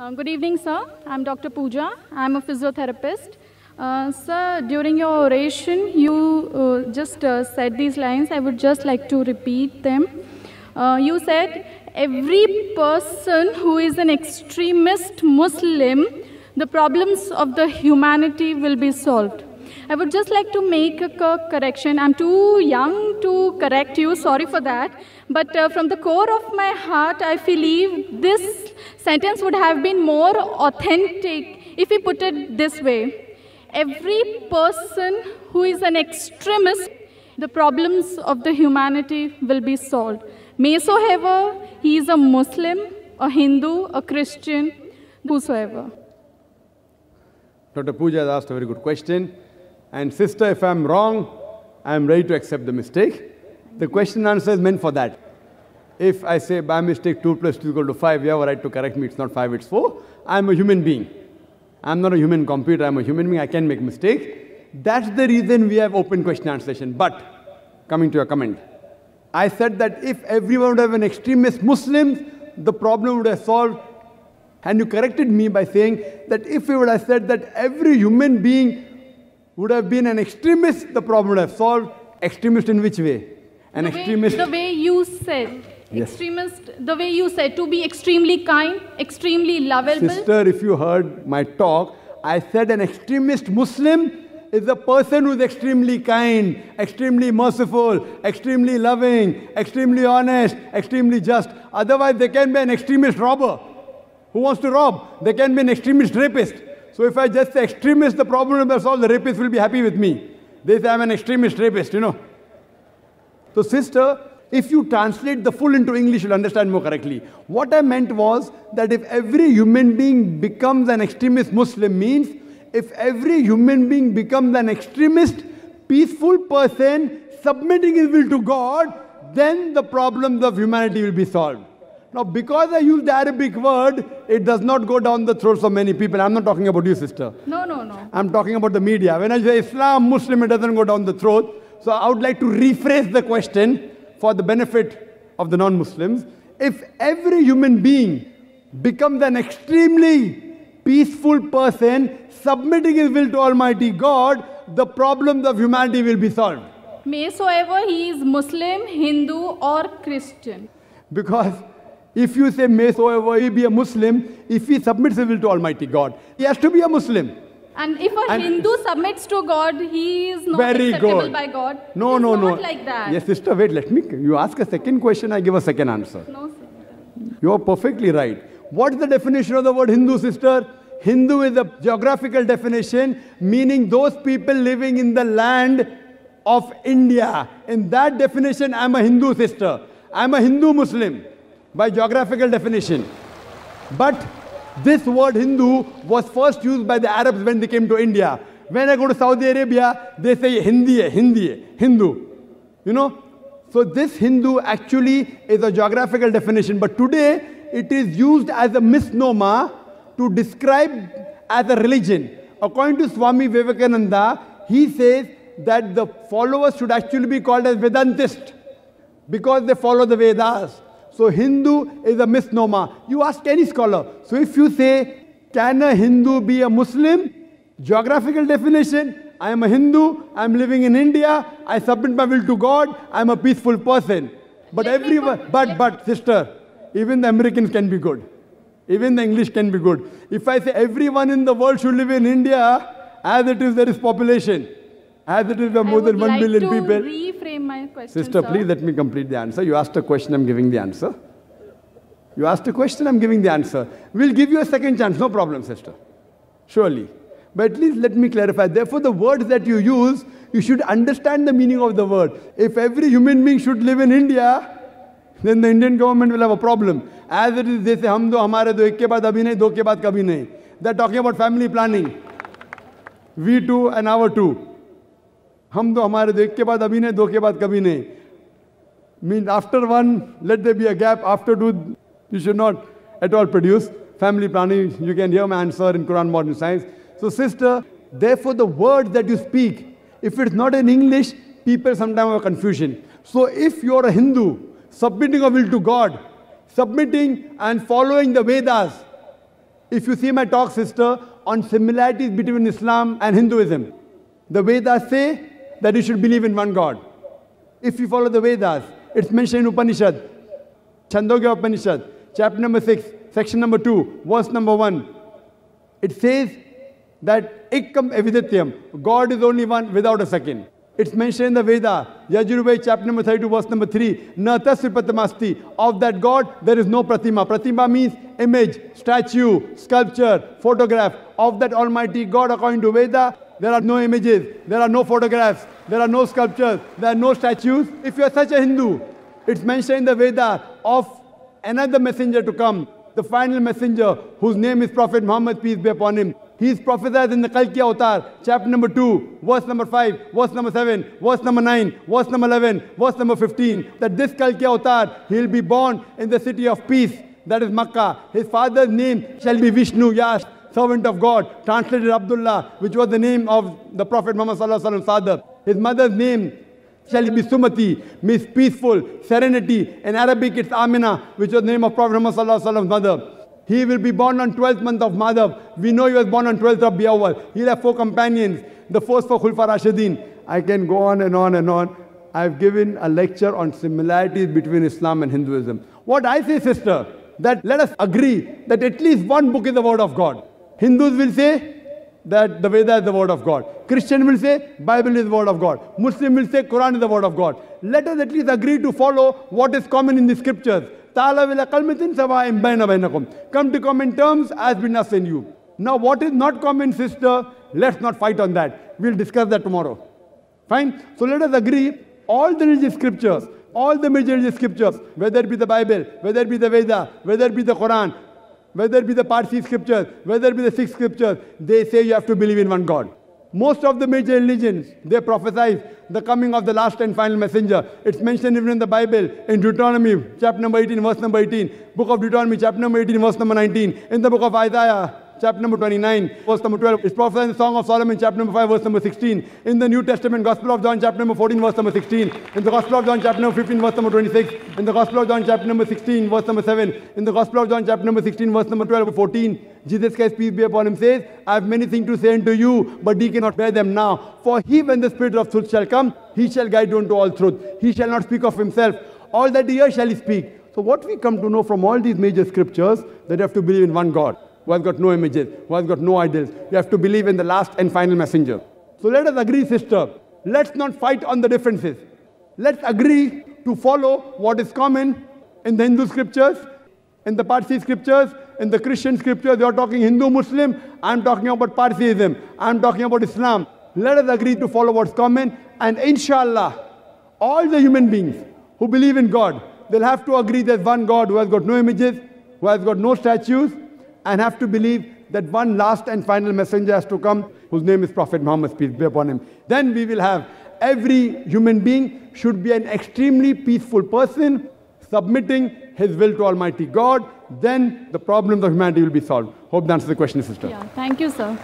Uh, good evening, sir. I'm Dr. Pooja. I'm a physiotherapist. Uh, sir, during your oration, you uh, just uh, said these lines. I would just like to repeat them. Uh, you said, every person who is an extremist Muslim, the problems of the humanity will be solved. I would just like to make a correction. I'm too young to correct you, sorry for that. But uh, from the core of my heart, I believe this sentence would have been more authentic if we put it this way. Every person who is an extremist, the problems of the humanity will be solved. Maysoever he is a Muslim, a Hindu, a Christian, whosoever. Dr. Pooja has asked a very good question. And sister, if I'm wrong, I'm ready to accept the mistake. The question and answer is meant for that. If I say by mistake 2 plus 2 is equal to 5, you have a right to correct me, it's not 5, it's 4. I'm a human being. I'm not a human computer, I'm a human being, I can make mistakes. That's the reason we have open question answer session. But, coming to your comment, I said that if everyone would have an extremist Muslim, the problem would have solved. And you corrected me by saying that if we would have said that every human being would have been an extremist, the problem would have solved. Extremist in which way? An the extremist. Way, the way you said. Yes. Extremist, the way you said, to be extremely kind, extremely lovable. Sister, if you heard my talk, I said an extremist Muslim is a person who is extremely kind, extremely merciful, extremely loving, extremely honest, extremely just. Otherwise, they can be an extremist robber who wants to rob. They can be an extremist rapist. So if I just say extremist, the problem will be solved, the rapist will be happy with me. They say I'm an extremist rapist, you know. So sister, if you translate the full into English, you'll understand more correctly. What I meant was that if every human being becomes an extremist Muslim means if every human being becomes an extremist, peaceful person, submitting his will to God, then the problems of humanity will be solved. Now, because I use the Arabic word, it does not go down the throats of many people. I'm not talking about you, sister. No, no, no. I'm talking about the media. When I say Islam, Muslim, it doesn't go down the throat. So I would like to rephrase the question for the benefit of the non-Muslims. If every human being becomes an extremely peaceful person, submitting his will to Almighty God, the problems of humanity will be solved. Maysoever he is Muslim, Hindu, or Christian. Because if you say, may so ever he be a Muslim, if he submits his will to Almighty God, he has to be a Muslim. And if a And- Hindu submits to God, he is not Very acceptable good. by God. No, no, no. not like that. Yes, sister, wait, let me. You ask a second question, I give a second answer. No, sir. You are perfectly right. What's the definition of the word Hindu, sister? Hindu is a geographical definition, meaning those people living in the land of India. In that definition, I'm a Hindu, sister. I'm a Hindu Muslim by geographical definition. But this word Hindu was first used by the Arabs when they came to India. When I go to Saudi Arabia, they say Hindi, Hindi, Hindu. You know? So this Hindu actually is a geographical definition, but today it is used as a misnomer to describe as a religion. According to Swami Vivekananda, he says that the followers should actually be called as Vedantist because they follow the Vedas. So Hindu is a misnomer. You ask any scholar. So if you say, can a Hindu be a Muslim? Geographical definition, I am a Hindu, I am living in India, I submit my will to God, I am a peaceful person. But everyone, but, but sister, even the Americans can be good. Even the English can be good. If I say everyone in the world should live in India, as it is, there is population. As it is, more than like million people. reframe my question, Sister, sir. please let me complete the answer. You asked a question, I'm giving the answer. You asked a question, I'm giving the answer. We'll give you a second chance, no problem, sister. Surely. But at least let me clarify. Therefore, the words that you use, you should understand the meaning of the word. If every human being should live in India, then the Indian government will have a problem. As it is, they say, hum do, hamare do, ek ke baad abhi nahi, do ke baad kabhi nahi. They're talking about family planning. We too and our too. हम तो हमारे दो एक के बाद, अभी नहीं, दो के बाद कभी नहीं। Mean after one let they be a gap after two you should not at all produce family planning you can hear my answer in Quran modern science so sister therefore the word that you speak if it's not in English people sometime confusion so if you are a Hindu submitting a will to God submitting and following the Vedas if you see my talk sister on similarities between Islam and Hinduism the Vedas say that you should believe in one God. If you follow the Vedas, it's mentioned in Upanishad, Chandogya Upanishad, chapter number 6, section number 2, verse number 1. It says that Ekam Evadvitiyam, God is only one without a second. It's mentioned in the Veda, Yajurveda, chapter number 32, verse number 3. Na tasripatamasti. Of that God, there is no pratima. Pratima means image, statue, sculpture, photograph. Of that Almighty God, according to Veda, there are no images, there are no photographs, there are no sculptures, there are no statues. If you are such a Hindu, it's mentioned in the Veda of another messenger to come, the final messenger, whose name is Prophet Muhammad, peace be upon him. He is prophesied in the Kalki Avatar, chapter number 2, verse number 5, verse number 7, verse number 9, verse number 11, verse number 15, that this Kalki Avatar, he will be born in the city of peace, that is Makkah. His father's name shall be Vishnu, Yas, servant of God, translated Abdullah, which was the name of the Prophet Muhammad Sallallahu father. His mother's name shall be Sumati, means peaceful, serenity. In Arabic, it's Amina, which was the name of Prophet Muhammad Sallallahu mother. He will be born on 12th month of Madhav. We know he was born on 12th of Rabi-ul-Awwal. He'll have four companions. The first for Khulfa Rashidin. I can go on and on and on. I've given a lecture on similarities between Islam and Hinduism. What I say, sister, that let us agree that at least one book is the word of God. Hindus will say that the Veda is the word of God. Christian will say Bible is the word of God. Muslim will say Quran is the word of God. Let us at least agree to follow what is common in the scriptures. Come to common terms as between us and you. Now, what is not common, sister? Let's not fight on that. We'll discuss that tomorrow. Fine? So let us agree all the religious scriptures, all the major religious scriptures, whether it be the Bible, whether it be the Veda, whether it be the Quran, whether it be the Parsi scriptures, whether it be the Sikh scriptures, they say you have to believe in one God. Most of the major religions, they prophesy the coming of the last and final messenger. It's mentioned even in the Bible, in Deuteronomy, chapter number 18, verse number 18, book of Deuteronomy, chapter number 18, verse number 19, in the book of Isaiah, chapter number 29, verse number 12. It's prophesied in the Song of Solomon, chapter number 5, verse number 16. In the New Testament, Gospel of John, chapter number 14, verse number 16. In the Gospel of John, chapter number 15, verse number 26. In the Gospel of John, chapter number 16, verse number 7. In the Gospel of John, chapter number 16, verse number 12, 14. Jesus Christ, peace be upon him, says, I have many things to say unto you, but ye cannot bear them now. For he, when the Spirit of truth shall come, he shall guide you into all truth. He shall not speak of himself. All that he hears shall he speak. So what we come to know from all these major scriptures, that you have to believe in one God who has got no images, who has got no idols. You have to believe in the last and final messenger. So let us agree, sister. Let's not fight on the differences. Let's agree to follow what is common in the Hindu scriptures, in the Parsi scriptures, in the Christian scriptures. You're talking Hindu, Muslim. I'm talking about Parsiism. I'm talking about Islam. Let us agree to follow what's common. And inshallah, all the human beings who believe in God, they'll have to agree there's one God who has got no images, who has got no statues, and have to believe that one last and final messenger has to come, whose name is Prophet Muhammad, peace be upon him. Then we will have every human being should be an extremely peaceful person, submitting his will to Almighty God. Then the problems of humanity will be solved. Hope that answers the question, sister. Yeah, thank you, sir.